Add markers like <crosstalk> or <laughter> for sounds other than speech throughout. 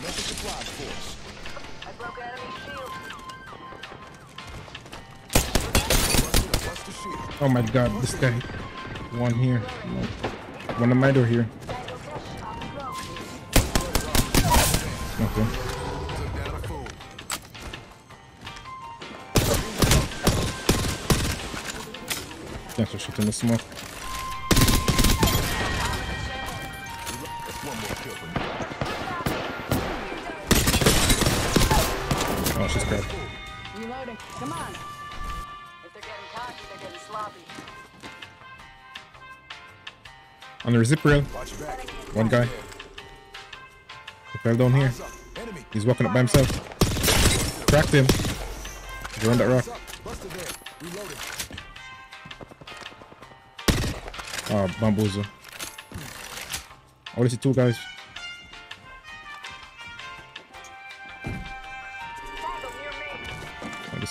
Got some extra supplies for us. I broke enemy shield. Bust the shield. Oh my god, this guy. One here. One on my door here. Okay. Took down a fool. Thanks for shooting the smoke. One more kill for me. Oh, she's cracked. Reloading. Come on. If they're getting cocky, they're getting sloppy. On the zip rail. Watch your back. One guy. He fell down here. Eyes up. Enemy. He's walking up by himself. Cracked him. Go on that rock. Eyes up. Buster there. Reloading. Oh, bamboozle. Oh, this is two guys.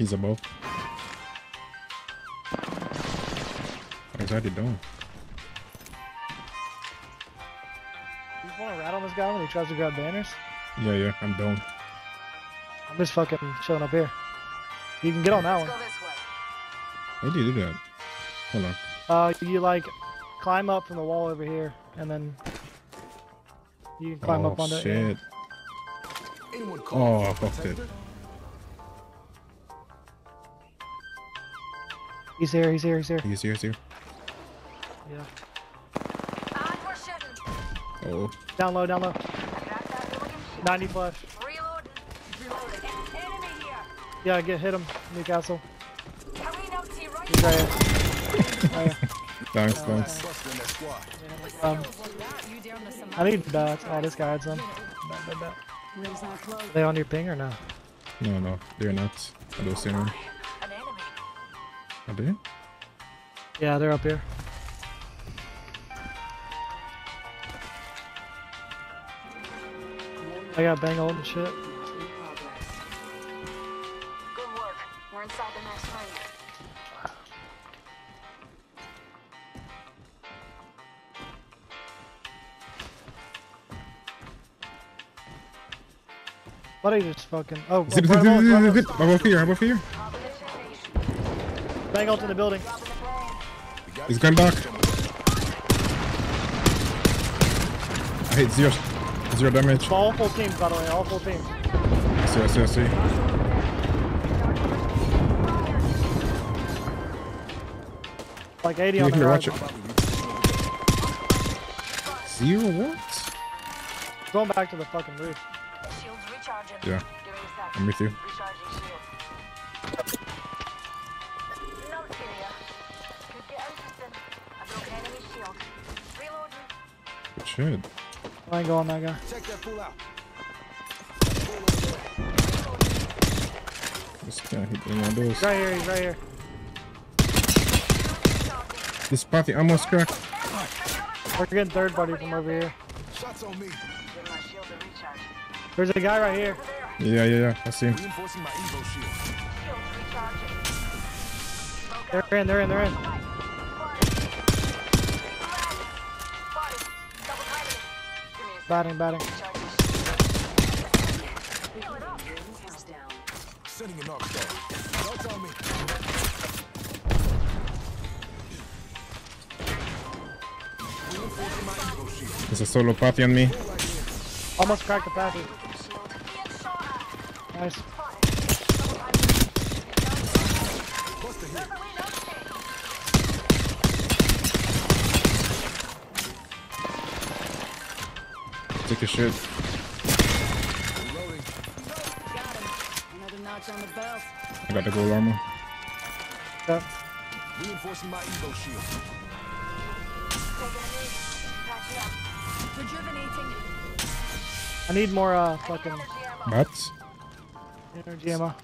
He's above. What is that doing? You want to rat on this guy when he tries to grab banners? Yeah, yeah, I'm down. I'm just fucking chilling up here. You can get on that Let's one. go this way. How do you do that? Hold on. Uh, you like climb up from the wall over here, and then you can climb oh, up onto it. shit. Oh, for I fucked it. He's here. He's here. He's here. He's here, he's here. Yeah. And we're. Oh, Down low. Down low. Crack that hooligan shield. 90 flush. Reloading. Reloading. Enemy here. Yeah, get hit him, Newcastle. Carino right. He's right here. Yeah. thanks, thanks. Buster in that squad. Um, I need bats. Oh, this guy had some. Are they on your ping or no? No, no, they're not. I don't see them. An enemy. Are they? Yeah, they're up here. I got bang ult and shit. Good work. We're inside the next ring. What are you just fucking? Oh, Zip, zip, zip, zip, zip, zip. I'm over here, I'm over here. Bang ult in the building. He's going back. I hit zero, zero damage. All full teams, by the way. All full teams. See, I see, I see. Like 80 Here, on the here, right. watch it. Zero what? Going back to the fucking roof. Yeah. Giving a sec. I'm with you. Good shit. I ain't go on that guy. Check that fool out. This can't hit any of those. Right here. He's right here. This party almost cracked. We're getting third buddy from over here. Shots on me. Give my shield a recharge. There's a guy right here. Yeah, yeah, yeah. I see him. They're in. They're in. They're in. Batting. Batting. Sending arc star. Shots on me. Reinforcing my Evo shield. There's a solo party on me. Almost cracked the passage. Nice. Take a shit. Reloading. notch on the belt. I got the gold armor. Yeah. Reinforcing my Evo shield. Taking a knee. Patching up. Rejuvenating. I need more uh I need fucking energy ammo. Bats. energy ammo.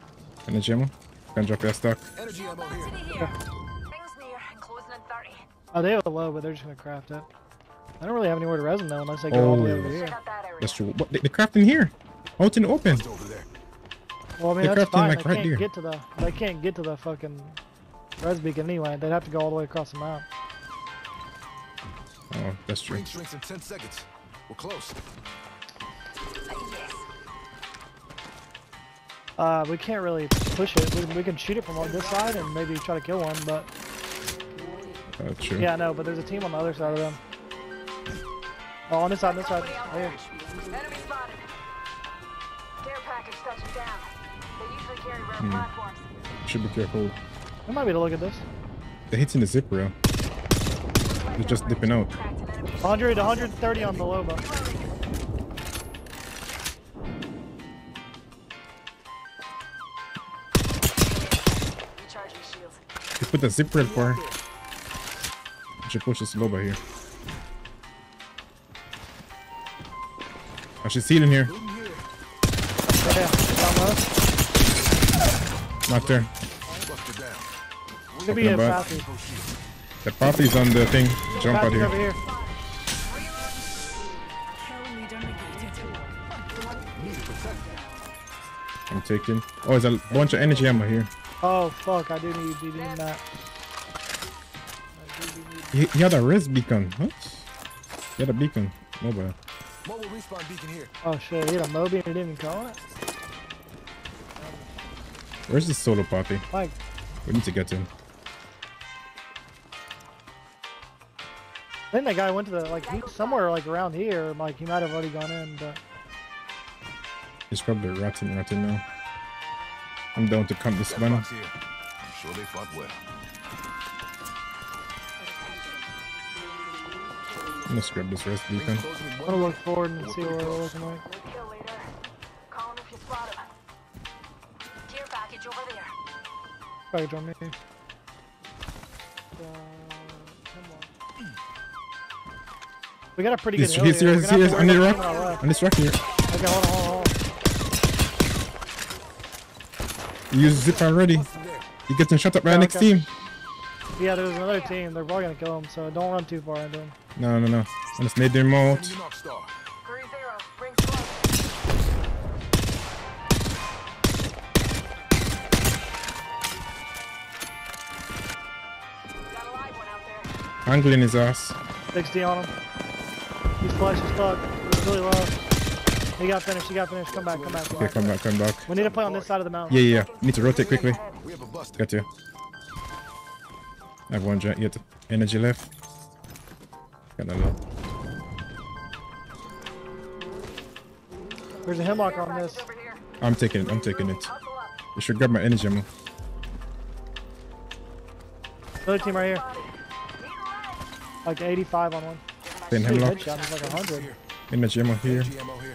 Energy ammo. Can drop your stock. Energy ammo Battery here. here. Near in Oh, they have low, but they're just gonna craft it. I don't really have anywhere to resin though, unless I go all the way Oh. over here. Check out that area. That's true. What? They, they crafting here. Oh, it's in the open. Just over there. Well, I mean They're that's fine. like, they right can't there. get to the they can't get to the fucking res beacon anyway. They'd have to go all the way across the map. Oh, that's true. Ring shrinks in 10 seconds. We're close. Uh, we can't really push it. We, we can shoot it from on this side and maybe try to kill one, but Uh, true. yeah, no. But there's a team on the other side of them. Oh, on this side, on this side. Company out Right there. here. Enemy spotted. Care package touching down. They usually carry rare Hmm. platforms. Should be careful. We might be able to look at this. The hits in the zip rail. They're just dipping out. Cracked 100, 130 on the Loba. Recharging shields. You put the zip rail for. I should push this loba here. Oh, she's sealing here. Moving here. Yeah, down. Not there. Busted down. Could be a Talking about- Pathy. Evo shield. The Pathy's on the thing. Jump out here. here. Kill leader negated. Need to protect them. I'm taking. Oh, there's a bunch of energy ammo here. Oh fuck, I do need, do need that. He, he had a res beacon. What? He had a beacon. Mobile. Mobile respawn beacon here. Oh shit, he had a Moby and he didn't even call it? Where's the solo party? Like, We need to get to him. I think that guy went to the, like, he's somewhere like around here, like he might have already gone in, but He's probably rotting, rotten now. I'm down to camp this one. Box. I'm sure they fought well. Let's grab this beacon. closing I'm gonna look forward and see what we're looking like. Good kill leader. Call him if you spot him. Care package over there. Package on me. Uh. We got a pretty good He's, hill he's here. he's gonna here, have to on the worry rock. about our left. On rock here. Okay, hold on, hold on, hold on. Use zip already. There. He getting shot up by the Yeah, next okay. team. Yeah, there's another team. They're probably gonna kill him, so don't run too far into him. No, no, no. I just made their out. Enemy Knock Star. Three zero. Rings close. Got a live one out there. Angling his ass. 60 on him. He's flush as fuck. He's really low. He got finished. He got finished. Come back. Come back. Okay, come back, come back. We need to play on this side of the mountain. Yeah, yeah, yeah. Need to rotate quickly. We have a buster. Got you. I have one giant yet. Energy left. Got a lot. There's a Hemlok on this. over here. I'm taking it, I'm taking it. Hustle. You should grab my energy ammo. Another team right here. Body. Need a leg. Like 85 on one. Pin Big Hemlok. headshot. He's like 100. Here. Energy ammo here. Energy ammo here.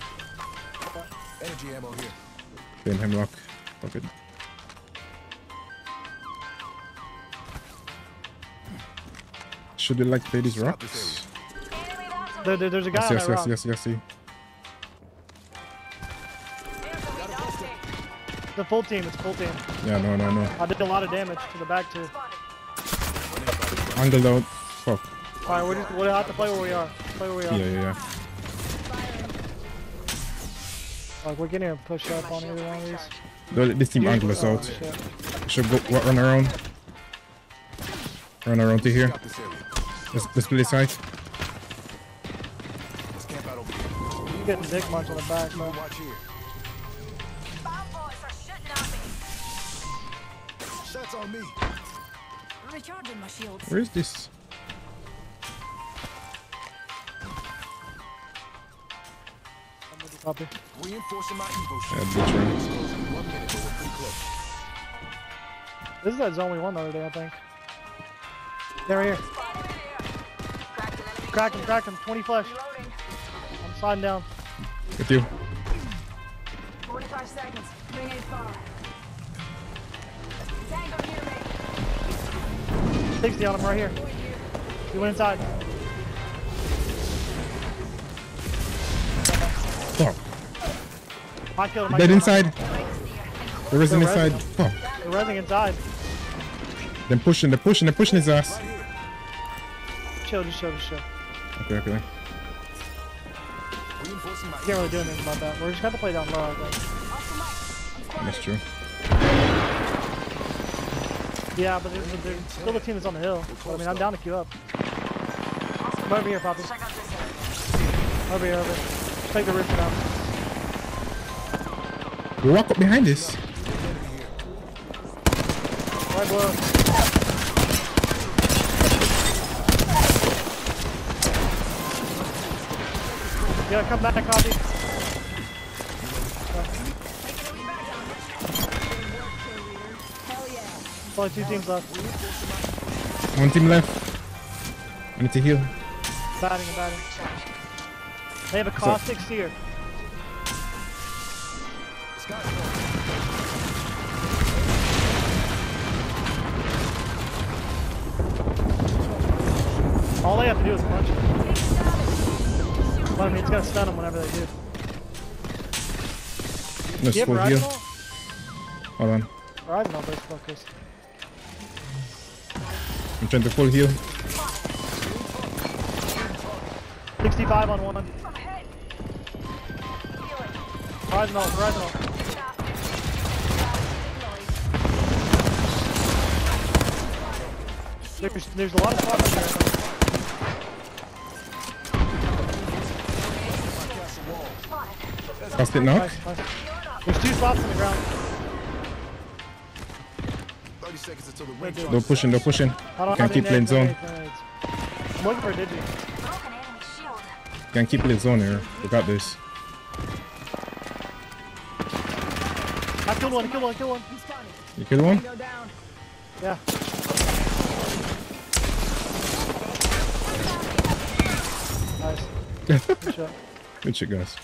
Energy ammo here. Pin Hemlok. Fuck Should we like play these rocks? There, there- there's a guy Yes, on yes, that yes, rock. yes, yes, see. The lead outfit. It's a full team. It's full team. Yeah, no, no, no. I did a lot of damage to the back too. Angle Angled out. Fuck. Alright, we're just, we'll have to play where we are. Play where we are. yeah, yeah. yeah. Like, we're getting a push up on either one of these. Don't this team angle us Oh, out. shit. Should go what, run around. Run around to here. Stop this area. Let's, let's play this side. Let's camp out over here. You getting dick munch on the back, bro. Watch here. Bomb boys are shooting at me. Shots on me. Recharging my shields. Where is this? Copy. Reinforcing my Evo shield. bitch, right. Rings closing in one minute, but we're pretty close. This is that zone we won the other day, I think. They're here. Here. Crack him, crack him. 20 flash. I'm sliding down. With you. 45 seconds. Grenade fire. Tango here, mate. 60 on him right here. He went inside. Fuck. I killed him. Dead killed inside. Him. There isn't inside. Fuck. Oh. They're resing inside. They're pushing, they're pushing, they're pushing his ass. Chill, just chill, just chill. Okay, okay. My Can't really do anything about that. We're just gonna play down low, I think. That's true. Yeah, but there's, there's still the team that's on the hill. But, I mean, I'm down to queue up. Come over here, Poppy. Check out this area. Over here, over here. Take the roof down. Walk up behind this. Right below. Yeah, come back, Poppy. Hell. Only two teams left. One team left. I need to heal. Batting and batting. They have a caustic seer. All they have to do is punch But I mean, it's gonna stun them whenever they do. Let's Do you have full Horizon heal. ult? Hold on. Horizon ult, those fuckers. I'm trying to full heal. 65 on one. I'm hit. Healing. Horizon ult, Horizon ult. There's, there's a lot of spots up here. Caustic knock. Nice, nice. There's two spots on the ground. 30 seconds until the ring. They're pushing, they're pushing. I Can't keep any playing zone. nades, no nades. I'm looking for a digi. Broken. Can't keep playing zone here. We got this. I killed one, I killed one, I killed one. You kill one? Yeah. <laughs> Nice. Good shot. Good shit, guys.